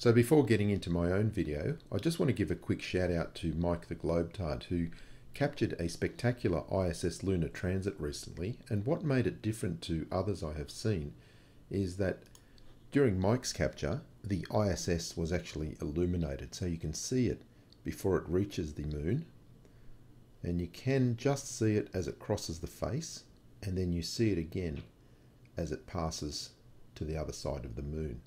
So before getting into my own video, I just want to give a quick shout out to Mike the Globetard who captured a spectacular ISS lunar transit recently. And what made it different to others I have seen is that during Mike's capture the ISS was actually illuminated. So you can see it before it reaches the moon. And you can just see it as it crosses the face. And then you see it again as it passes to the other side of the moon.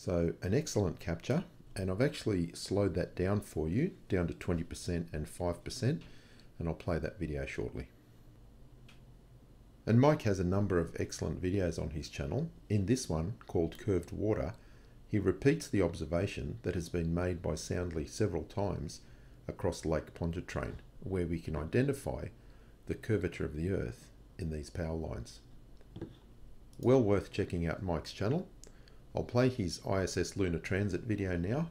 So an excellent capture and I've actually slowed that down for you down to 20% and 5% and I'll play that video shortly. And Mike has a number of excellent videos on his channel. In this one, called Curved Water, he repeats the observation that has been made by Soundly several times across Lake Pontchartrain, where we can identify the curvature of the Earth in these power lines. Well worth checking out Mike's channel I'll play his ISS Lunar Transit video now,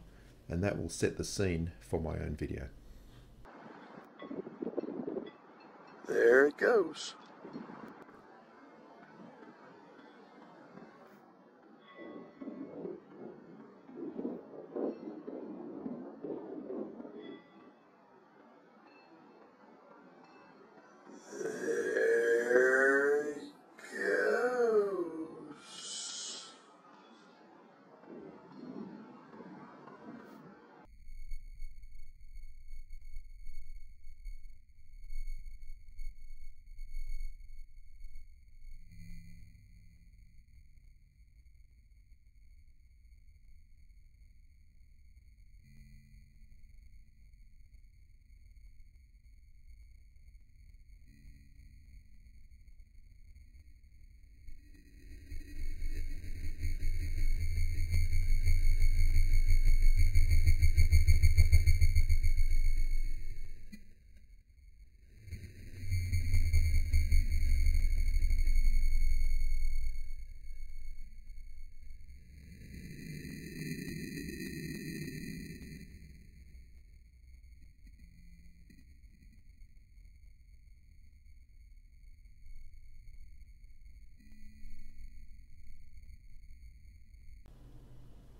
and that will set the scene for my own video. There it goes.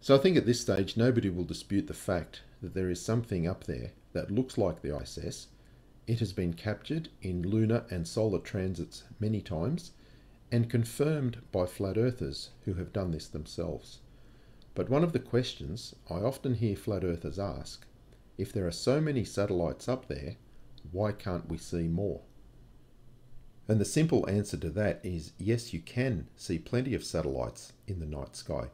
So I think at this stage nobody will dispute the fact that there is something up there that looks like the ISS. It has been captured in lunar and solar transits many times and confirmed by flat earthers who have done this themselves. But one of the questions I often hear flat earthers ask, if there are so many satellites up there, why can't we see more? And the simple answer to that is yes, you can see plenty of satellites in the night sky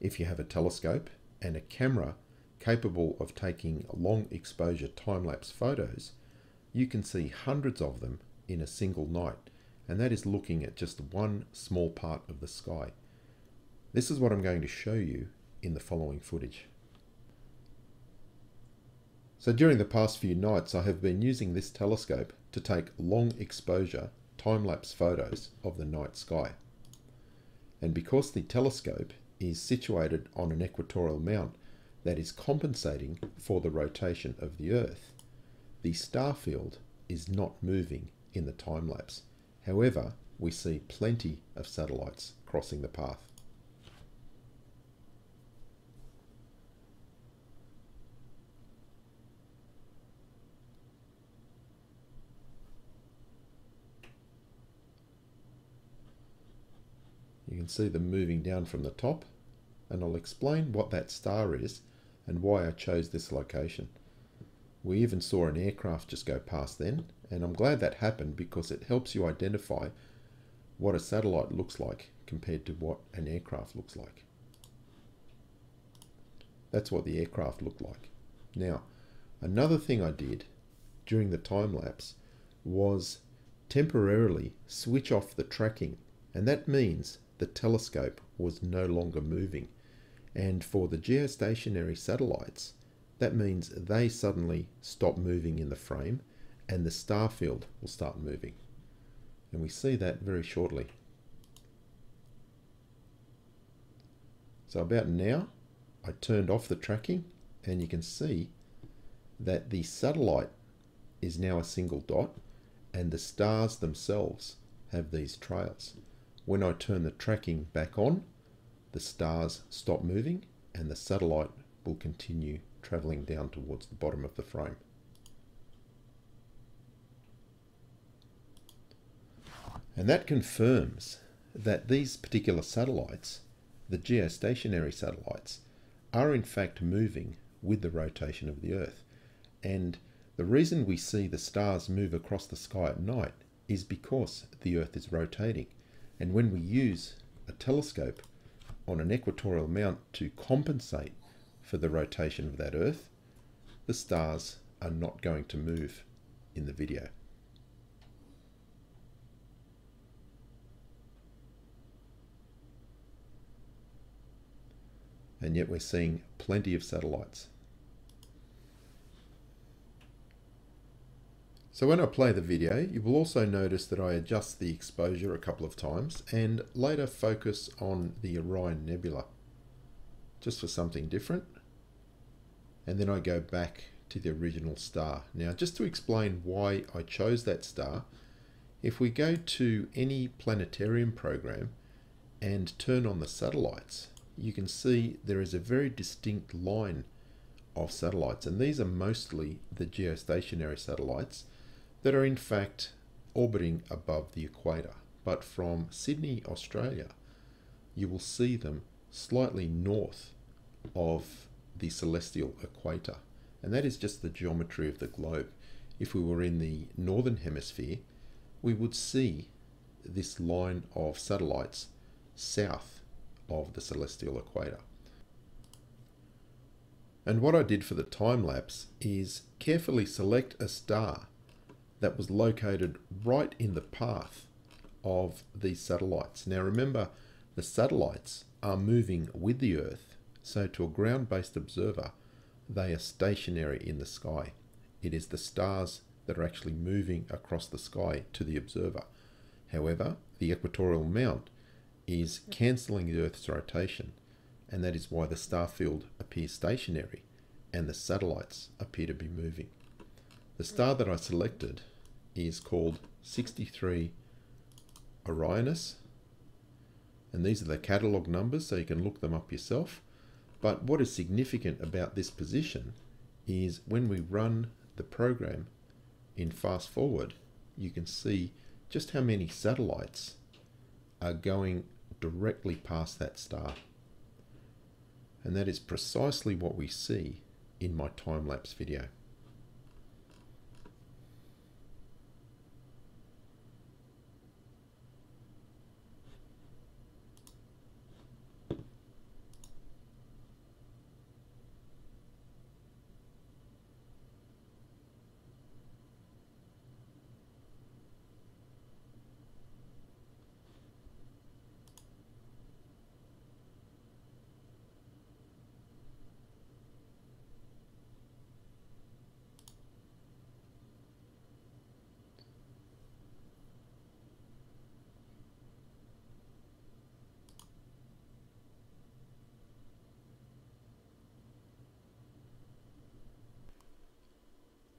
if you have a telescope and a camera capable of taking long exposure time-lapse photos, you can see hundreds of them in a single night, and that is looking at just one small part of the sky. This is what I'm going to show you in the following footage. So during the past few nights I have been using this telescope to take long exposure time-lapse photos of the night sky. And because the telescope is situated on an equatorial mount that is compensating for the rotation of the Earth. The star field is not moving in the time lapse. However, we see plenty of satellites crossing the path. You can see them moving down from the top and I'll explain what that star is and why I chose this location. We even saw an aircraft just go past then and I'm glad that happened because it helps you identify what a satellite looks like compared to what an aircraft looks like. That's what the aircraft looked like. Now, another thing I did during the time lapse was temporarily switch off the tracking and that means the telescope was no longer moving. And for the geostationary satellites, that means they suddenly stop moving in the frame and the star field will start moving. And we see that very shortly. So about now, I turned off the tracking and you can see that the satellite is now a single dot and the stars themselves have these trails. When I turn the tracking back on, the stars stop moving and the satellite will continue travelling down towards the bottom of the frame. And that confirms that these particular satellites, the geostationary satellites, are in fact moving with the rotation of the Earth. And the reason we see the stars move across the sky at night is because the Earth is rotating. And when we use a telescope on an equatorial mount to compensate for the rotation of that Earth, the stars are not going to move in the video. And yet we're seeing plenty of satellites. So when I play the video, you will also notice that I adjust the exposure a couple of times and later focus on the Orion Nebula, just for something different. And then I go back to the original star. Now, just to explain why I chose that star, if we go to any planetarium program and turn on the satellites, you can see there is a very distinct line of satellites, and these are mostly the geostationary satellites that are in fact orbiting above the equator. But from Sydney, Australia, you will see them slightly north of the celestial equator. And that is just the geometry of the globe. If we were in the northern hemisphere, we would see this line of satellites south of the celestial equator. And what I did for the time lapse is carefully select a star that was located right in the path of these satellites. Now remember, the satellites are moving with the Earth, so to a ground-based observer, they are stationary in the sky. It is the stars that are actually moving across the sky to the observer. However, the equatorial mount is cancelling the Earth's rotation, and that is why the star field appears stationary and the satellites appear to be moving. The star that I selected is called 63 Orionis. And these are the catalogue numbers, so you can look them up yourself. But what is significant about this position is when we run the program in fast forward, you can see just how many satellites are going directly past that star. And that is precisely what we see in my time-lapse video.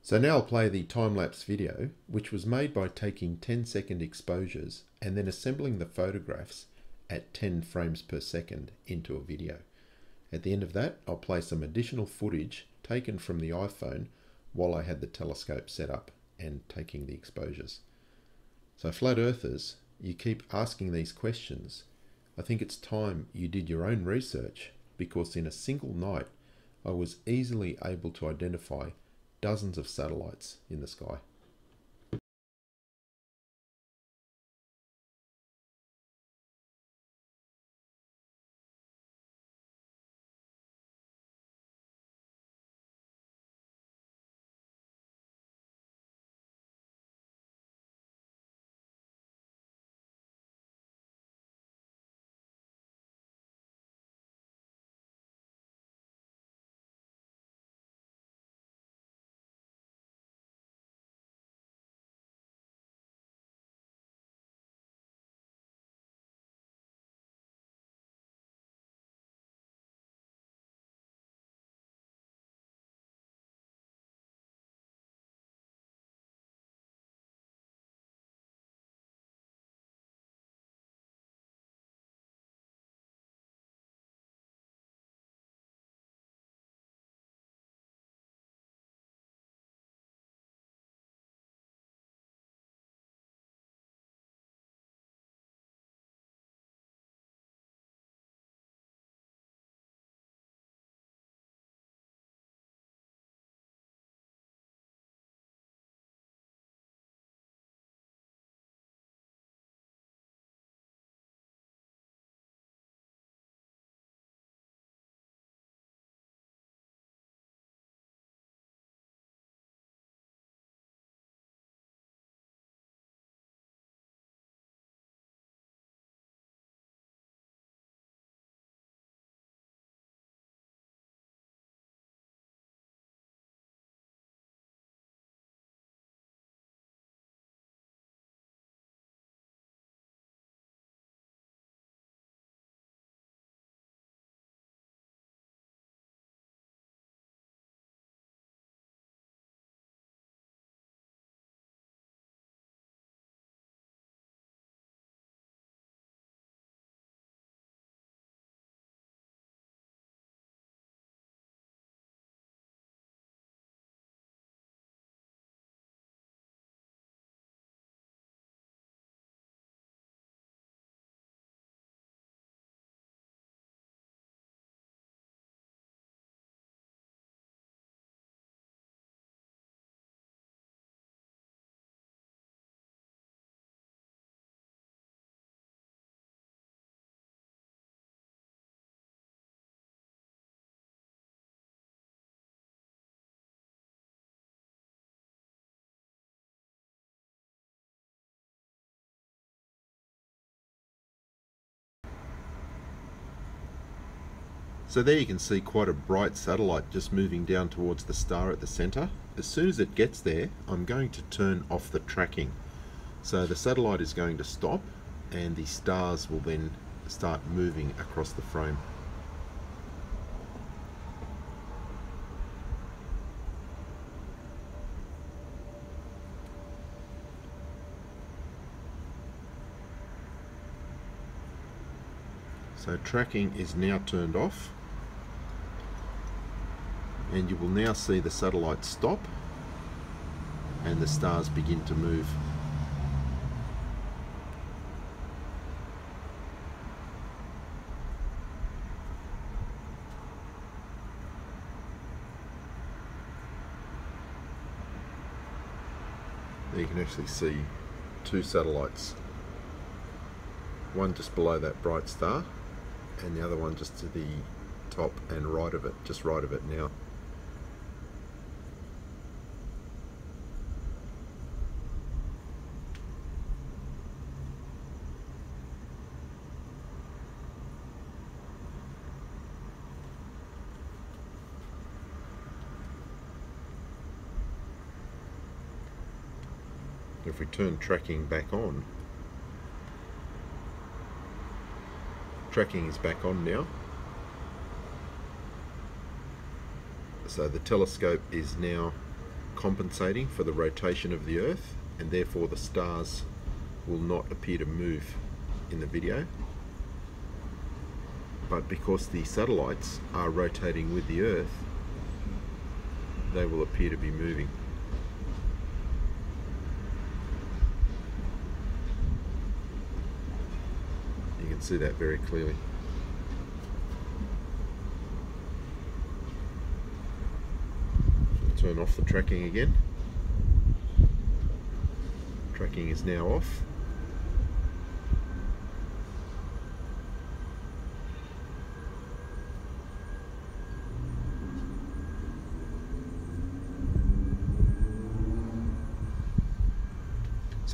So now I'll play the time-lapse video, which was made by taking 10 second exposures and then assembling the photographs at 10 frames per second into a video. At the end of that, I'll play some additional footage taken from the iPhone while I had the telescope set up and taking the exposures. So flat earthers, you keep asking these questions. I think it's time you did your own research because in a single night, I was easily able to identify dozens of satellites in the sky. So there you can see quite a bright satellite just moving down towards the star at the center. As soon as it gets there, I'm going to turn off the tracking. So the satellite is going to stop and the stars will then start moving across the frame. So tracking is now turned off. And you will now see the satellite stop and the stars begin to move. There you can actually see two satellites. One just below that bright star and the other one just to the top and right of it, just right of it now. If we turn tracking back on, tracking is back on now. So the telescope is now compensating for the rotation of the Earth and therefore the stars will not appear to move in the video. But because the satellites are rotating with the Earth, they will appear to be moving. can see that very clearly. Turn off the tracking again. Tracking is now off.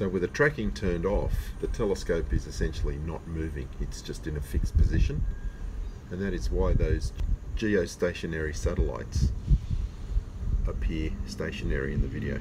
So with the tracking turned off, the telescope is essentially not moving. It's just in a fixed position. And that is why those geostationary satellites appear stationary in the video.